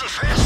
Wirkungstreffer. Eine